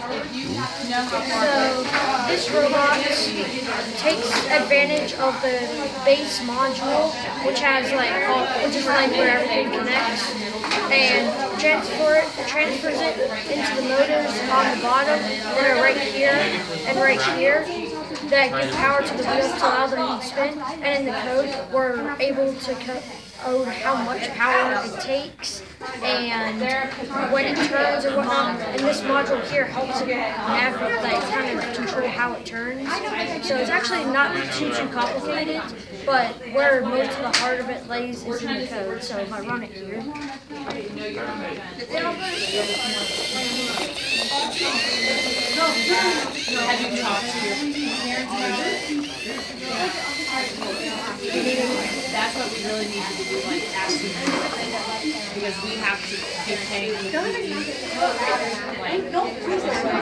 So this robot takes advantage of the base module, which has like all, which is like where everything connects, and transfer it, transfers it into the motors on the bottom that are right here and right here that give power to the wheels to allow them to spin. And in the code, we're able to code how much power it takes and when it turns and whatnot. And this module here helps it navigate, like kind of control how it turns. So it's actually not too too complicated, but where most of the heart of it lays is in the code. So if I run it here. Have you talked to your parents? That's what we really need to do, like them, because we have to be paying.